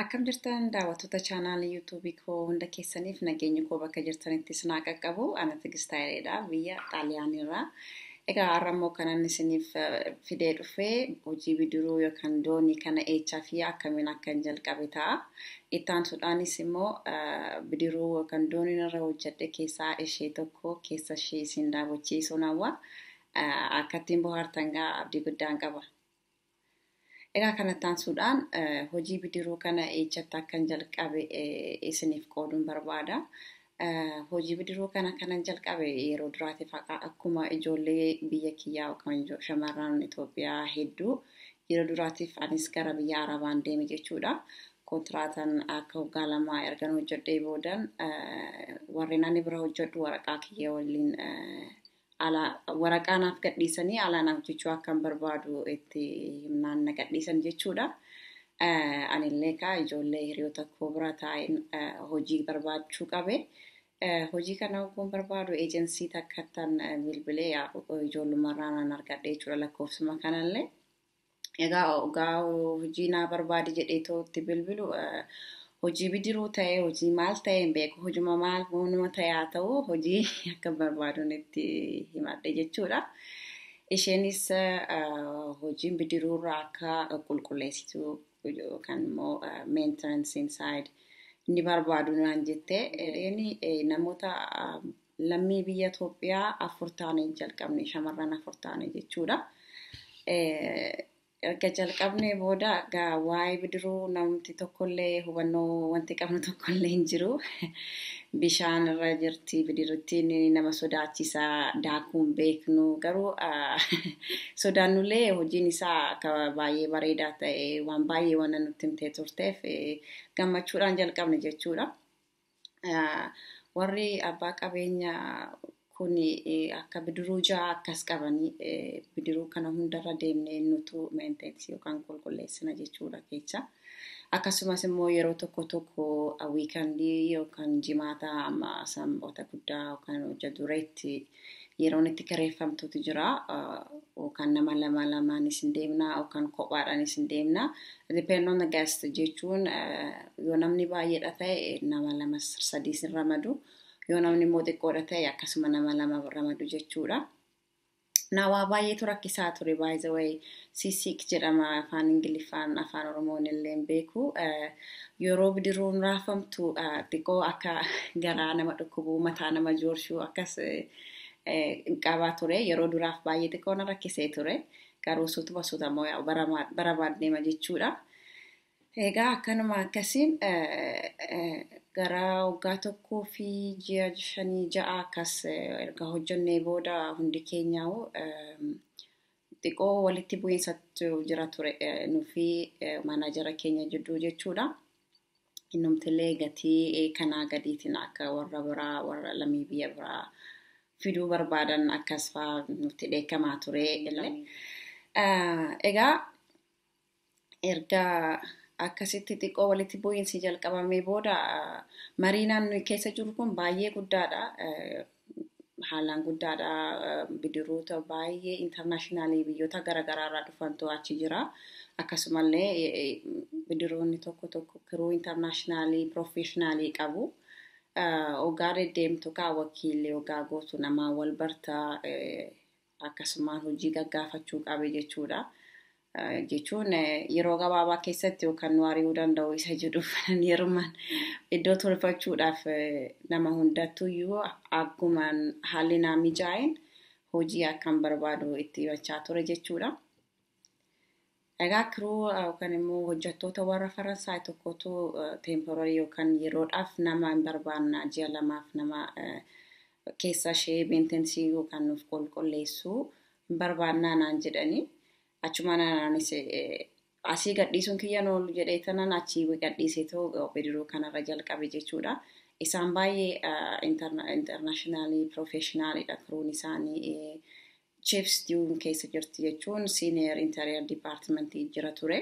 Akkam jirtan daawwattoota chaanaalii yuutuubii koo hunda keessaniif nageenya koo bakka jirtanittis naa qaqqabu ana Tigistaayileedha biyya Xaaliyaanirraa. Egaa har'a immoo kanan isiniif fidee dhufee hojii bidiruu yookaan doonii kana eechaa fi akkamiin akkan jalqabe ta'a. Ittaansuudhaanis immoo bidiruu yookaan dooniin irra hojjedhe keessaa ishee tokko keessa ishee isin daawwachiisuun hawwa. Akka ittiin bohaartan gaa abdii guddaan qaba. Egaa kanatti aansuudhaan hojii bidiruu kana eechatti akkan jalqabe isiniif qooduun barbaada. Hojii bidiruu kana kanan jalqabe yeroo duraatiif akkuma ijoollee biyya kiyyaa yookaan shamarran Itoophiyaa hedduu yeroo duraatiif anis gara biyya Arabaan deeme jechuudha. Kontiraataan akka waggaa lamaa ergan hojjedhee boodan warreen ani bira hojjedhu waraqaa kiyya waliin waraqaa naaf gadhiisanii alaa naaf hojjechuu akkan barbaadu itti himnaan na gadhiisan jechuudha. Anillee kaa ijoollee hiriyoota koo bira taa'een hojii barbaachuu qabe. Hojii kana ogguun barbaadu eejensii takkattan bilbilee ijoollummarraa nan argadhe jechuudha lakkoofsuma kanallee. Egaa hojii naa barbaade jedhee itti bilbilu hojii bidiruu ta'ee hojii maal ta'e hin beeku hojuma maal nama ta'e haa ta'u hojii akka barbaaduun itti himadhe jechuudha. Isheenis hojiin bidiruurraa akka qulqulleessituu yookaan immoo maintenance inside ni barbaadu naan jettee namoota lammii biyya Itoophiyaa afur taanee jalqabne shamarran afur taanee jechuudha. Erga jalqabnee booda egaa waa'ee bidiruu namti tokkollee hubannoo wanti qabnu tokkollee hin jiru. Bishaan irra jirti bidiruttiin nama sodaachisaa daakuun beeknu garuu sodaannullee hojiin isaa akka baay'ee bareedaa ta'e waan baay'ee waan nutti himtee turteef gammachuudhaan jalqabne jechuudha. Warri abbaa qabeenyaa kun akka bidiruu ja'a akkas qabanii bidiruu kana hundarra deemnee nutu meenteensi yookaan qulqulleessina jechuudha keessa. Akkasumas immoo yeroo tokko tokko wiikandii yookaan jimaata amma sanboota guddaa yookaan hojja dureetti yeroon itti kireeffamtutu jira. Yookaan nama lama lamaanis hin deemna yookaan kophaadhaanis hin deemna. Depend on the guest jechuun yoo namni baay'eedha ta'e nama lama sadiis hin ramadu. Yoo namni immoo xiqqoodha ta'e akkasuma nama lama ramadu jechuudha. Nawaa baay'eetu rakkisaa ture by the way sisiik jedhama afaan ingiliffaan afaan oromoon illee beeku. Yeroo bidiruun raafamtu xiqqoo akka garaa nama dhukkubuu mataa nama joorshuu akkas qabaa ture yeroo duraaf baay'ee xiqqoo na rakkisee ture garuu sutuma sutamoo bara deema jechuudha. Egaa akkanuma akkasiin gara waggaa tokkoo fi ji'a shanii ja'a akkas erga hojjennee booda hundi keenyaa xiqqoo walitti bu'iinsatu jira ture nufi maanaajara keenya jidduu jechuudha. Innumtillee gatii kanaa gadiitiin akka warra biraa warra lammii biyya biraa fiduu barbaadan akkas fa'aa nutti dheekkamaa ture. Egaa erga akkasitti xiqqoo walitti bu'iinsi jalqabamee booda marii naannoo keessa jiru kun baay'ee guddaadha. Haalaan guddaadha. Bidiroota baay'ee intarnaashinaali biyyoota garaagaraa irraa dhufantu achi jira. Akkasumallee bidiroonni tokko tokko kiruu intarnaashinaali piroofeeshinaalii qabu. Ogaa deddeemtu kaa wakiillee ogaa gootu namaa wal bartaa akkasumaan hojii gaggaafachuu qabe jechuudha. Jechuun yeroo gabaabaa keessatti yookaan nu ari'uu danda'u isa jedhuuf yeromaan iddoo tolfachuudhaaf nama hundattuyyuu akkuma haalli naa mijaa'een hojii akkan barbaadu itti himachaa ture jechuudha. Egaa kiruu yookaan immoo hojjettoota warra Faransaay tokkotu teemporarii yookaan yeroodhaaf nama hin barbaanna ji'a lamaaf nama keessa ishee meentensii yookaan nuuf qulqulleessu hin barbaannaa naan jedhanii. Achumaan anaanis asii gadhiisuun kiyyan oolu jedhee tanan achii gadhiisee ta'u bidiruu kanarra jalqabe jechuudha. Isaan baay'ee intarnaashinaali piroofeeshinaaliidha kiruun isaanii chief stewun keessa jirti jechuun senior interior departmentii jira ture.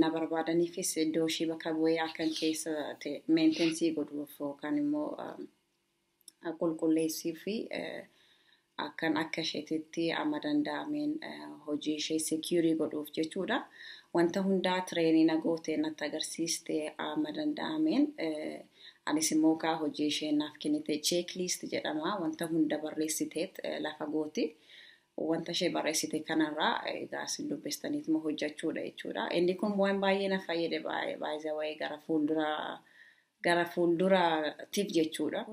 Na barbaadaniifis iddoo ishii bakka bu'ee akkan keessa meentensii godhuuf yookaan immoo qulqulleessii fi akkan akka isheetitti amma danda'ameen hojii ishee sekiurii godhuuf jechuudha. Wanta hundaa tireenina gootee natti agarsiiste amma danda'ameen anis immoo kaa hojii ishee naaf kennite cheekliist jedhama wanta hunda barreessiteet lafa gooti. Wanta ishee barreessite kanarraa egaa isin dubbistaniit immoo hojjechuudha jechuudha. Inni kun waan baay'ee na fayyade baay'ee gara fuulduraa gara fuulduraatiif jechuudha.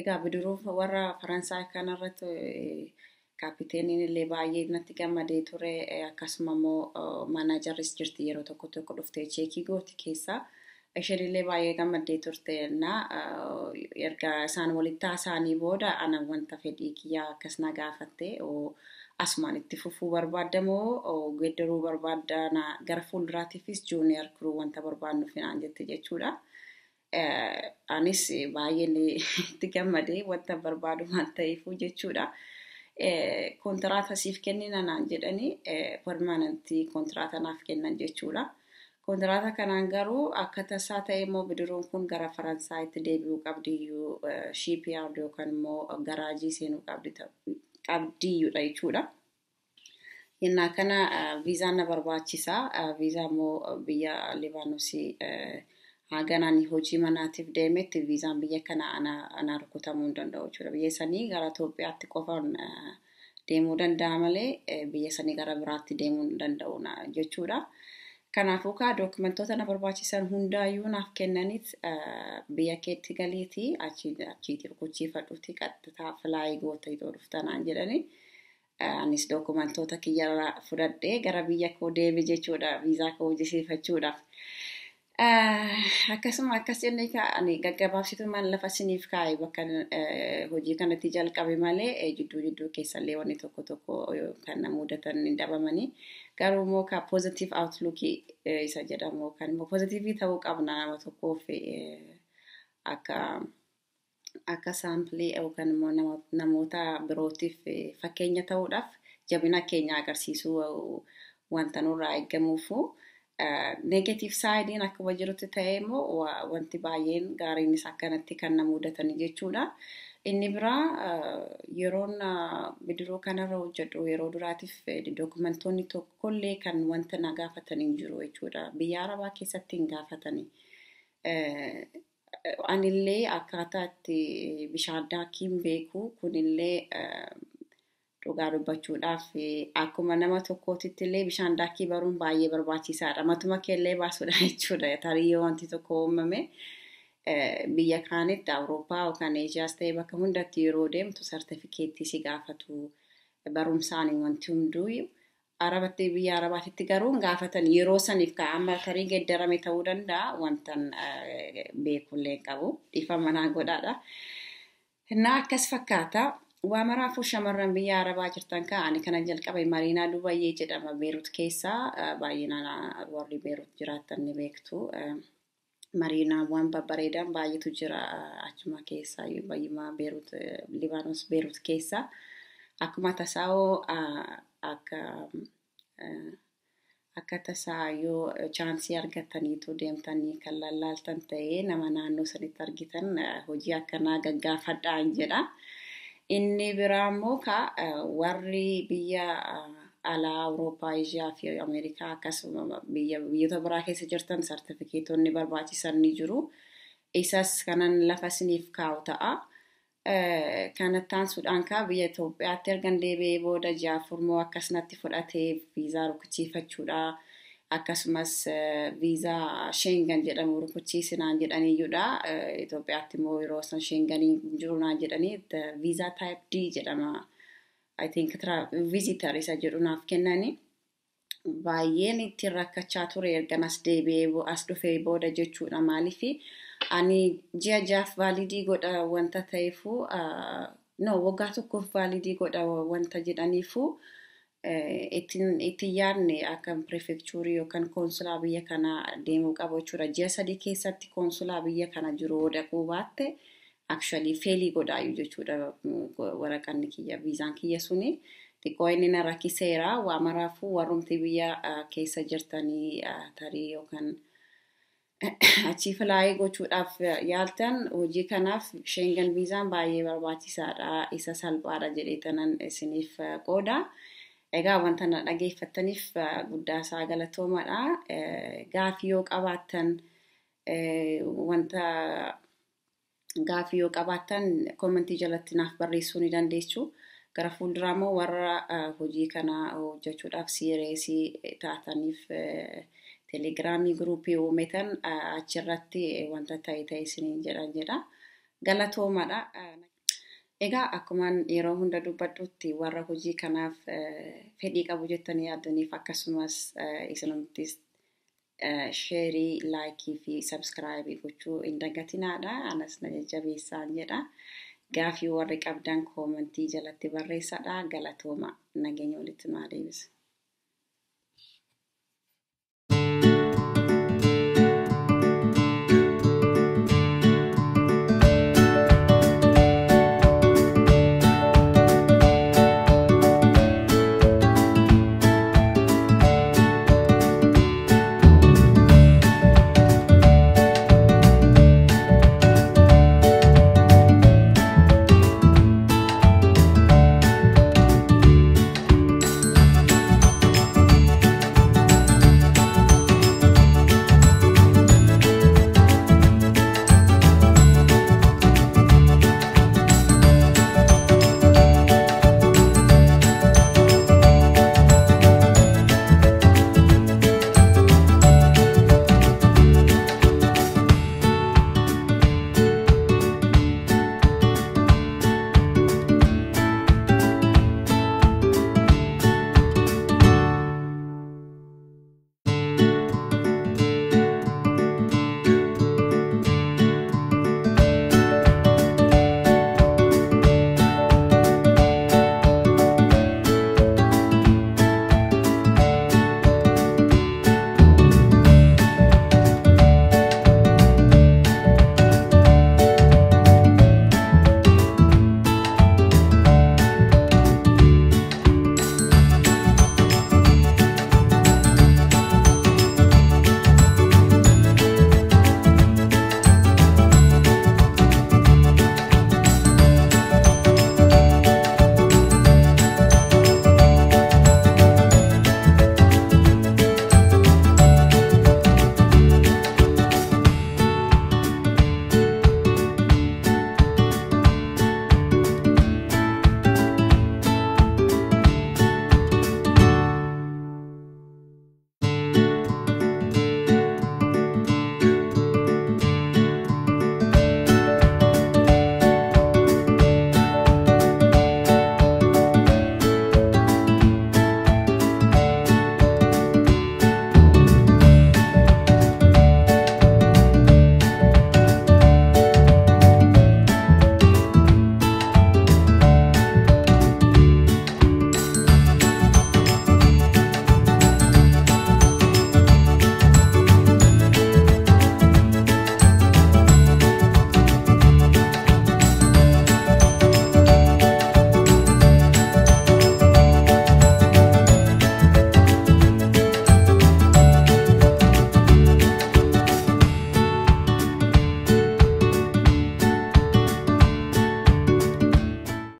Egaa bidiruuf warra Faransaay kanarratti kaapiteeniin illee baay'ee natti gammadee ture akkasuma immoo maanajarris jirti yeroo tokko tokko dhuftee cheekii gooti keessaa. Isheen illee baay'ee gammaddee turte na erga isaan walitti haasa'anii booda ana wanta fedhii kiyyaa akkas na gaafatte asumaan itti fufuu barbaadda moo geeddaruu barbaadda gara fuulduraatiifis juuniyer kiruu wanta barbaadnu finaan jette jechuudha. Anis baay'een itti gammadee wanta barbaadu waan ta'eefuu jechuudha. Kontiraata siif kennina naan jedhanii permanentii kontiraata naaf kennan jechuudha. Kontiraata kanaan garuu akka tasaa ta'e immoo bidiruun kun gara Faransaayitti deebi'uu qabdiyyuu shiipyaard yookaan immoo garaajii seenuu qabdiyyuudha jechuudha. Innaa kana viizaan na barbaachisaa. Viizaa immoo biyya Libaanosii haganaan hojii manaatiif deemetti viizaan biyya kana ana rukutamuu hin danda'u jechuudha. Biyya sanii gara Itoophiyaatti qofaan deemuu danda'a malee biyya sanii gara biraatti deemuu hin danda'u jechuudha. Kanaafuu kaa dookumentoota na barbaachisan hundaayyuu naaf kennaniit biyya keetti galiitii achiitii rukuchiifadhuutii qaxxitaa filaayii goota itoo dhuftanaan jedhanii. Anis dookumentoota kiyyarraa fudhadhee gara biyya koo deebi jechuudha viizaa koo hojjisiifachuudhaaf. Akkasuma akkas jennee ani gaggabaabsitumaan lafa isiniif kaa'e bakka hojii kanatti jalqabe malee jidduu jidduu keessallee wanni tokko tokko kan mudatan hin dhabamanii. Garuu immoo ka poziitiif outlookii isa jedhamu kan immoo pozitiivii ta'uu qabna nama tokkoof akka akka saampilii yookaan immoo namoota birootiif fakkeenya ta'uudhaaf jabina keenya agarsiisuu wanta nurraa eeggamuufu. Neegatiif saayidiin akkuma jirutti ta'ee immoo wanti baay'een gaariinis akkanatti kan na mudatan jechuudha. Inni biraa yeroon bidiruu kanarra hojjedhu yeroo duraatiif dookumentoonni tokkollee kan wanta na gaafatan hin jiru jechuudha. Biyya Arabaa keessatti hin gaafatani. Anillee akkaataa itti bishaan daakiin beeku kunillee dhugaa dubbachuudhaaf akkuma nama tokkootitti illee bishaan daakii baruun baay'ee barbaachisaadha. Matuma keellee baasuudha jechuudha. Tarii yoo wanti tokko uumame biyya kaanitti Awurooppaa yookaan Eeshiyaas ta'ee bakka hundatti yeroo deemtu sartifikeettii si gaafatu barumsaan wanti hunduu arabatti biyya arabaatitti garuu gaafatan yeroo saniif amma tarii geeddarame ta'uu danda'a wantan beekullee qabu dhiifama naa godhaadha. Innaa akkas fakkaata. Waa maraafuu shamarran biyya arabaa jirtan ka'anii kana jalqabe Mariinaa Dubayyee jedhama Beerut keessaa baay'inaan warri Beerut jiraatan ni beektu. Mariinaawwan babbareedan baay'eetu jira achuma keessaa baay'ima Beerut Libaanos Beerut keessa. Akkuma tasaa'oo akka akka tasaa yoo chaansii argataniitu deemtanii kan lallaaltan ta'ee nama naannoo sanitti argitan hojii akkanaa gaggaafadhaan jedha. Inni biraa immoo ka warri biyya alaa Awurooppaa, Eeshiyaa fi Ameerikaa akkasuma biyyoota biraa keessa jirtan sartifikeetonni barbaachisan ni jiru. Isas kanan lafa isiniif kaa'u ta'a. Kanatti aansuudhaan kaa biyya Itoophiyaatti ergan deebi'ee booda ji'a afur moo akkasumatti fudhatee viizaa rukuchiifachuudha. Akkasumas viizaa Schengen jedhamu rukuchiisinaan jedhaniiyyuudha. Itoophiyaatti immoo yeroo san Schenganii jiru naan jedhanii viizaa type D jedhama. I think visitor isa jedhu naaf kennani. Baay'een ittiin rakkachaa ture ergan as deebi'ee as dhufee booda jechuudha. Maaliifi ani ji'a jaaf vaalidii godha wanta ta'eefu no waggaa tokkoof vaalidii godha wanta jedhaniifu. Ittiin yaadne akka prefekchuurii yookaan koonsulaa biyya kanaa deemuu qabu jechuudha. Ji'a sadii keessatti koonsulaa biyya kana jiru dhaquu baatte actually feelii godhaayu jechuudha waraqanni kiyya viizaan kiyya suni. Xiqqoo inni na rakkiseera waa maraafuu warrumti biyya keessa jirtanii tarii yookaan achii filaayii gochuudhaaf yaaltan hojii kanaaf sheengan viizaan baay'ee barbaachisaadha isa salphaadha jedheetanan isiniif qooda. Egaa wanta na dhageeffattaniif guddaa isaa galatoomadha. Gaafii yoo qabaattan wanta gaafii yoo qabaattan koomentii jalatti naaf barreessuu ni dandeessu. Gara fuulduraa immoo warra hojii kana hojjechuudhaaf siireesii taataniif teelegiraamii guruupii uumetan achirratti wanta ta'e ta'e isiniin jedhan jedha. Galatoomadha. Egaa akkumaan yeroo hunda dubbadhutti warra hojii kanaaf fedhii qabu jettanii yaaddaniif akkasumas isinumtis sheerii, laayikii fi sabskiraayibii gochuu hin dagatinaadha. Anas na jajjabeessaan jedha. Gaafii warri qabdan koomentii jalatti barreessadha. Galatooma nageenya walitti naa deebisa.